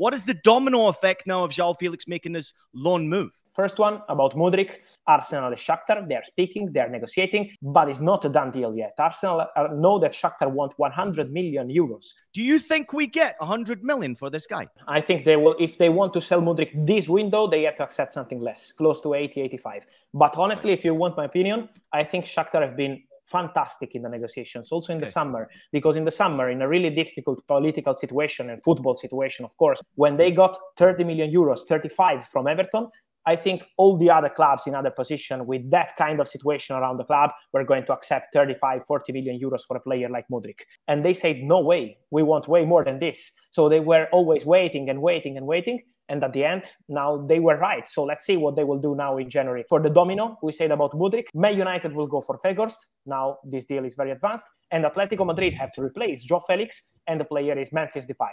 What is the domino effect now of João Felix making this loan move? First one about Mudryk, Arsenal and Shakhtar, they are speaking, they are negotiating, but it's not a done deal yet. Arsenal uh, know that Shakhtar want 100 million euros. Do you think we get 100 million for this guy? I think they will, if they want to sell Mudryk this window, they have to accept something less, close to 80, 85. But honestly, if you want my opinion, I think Shakhtar have been fantastic in the negotiations, also in okay. the summer, because in the summer, in a really difficult political situation and football situation, of course, when they got 30 million euros, 35 from Everton, I think all the other clubs in other position with that kind of situation around the club were going to accept 35, 40 million euros for a player like Mudryk And they said, no way, we want way more than this. So they were always waiting and waiting and waiting. And at the end, now they were right. So let's see what they will do now in January. For the domino, we said about Mudryk, Man United will go for Weghorst. Now this deal is very advanced. And Atletico Madrid have to replace João Felix, and the player is Memphis Depay.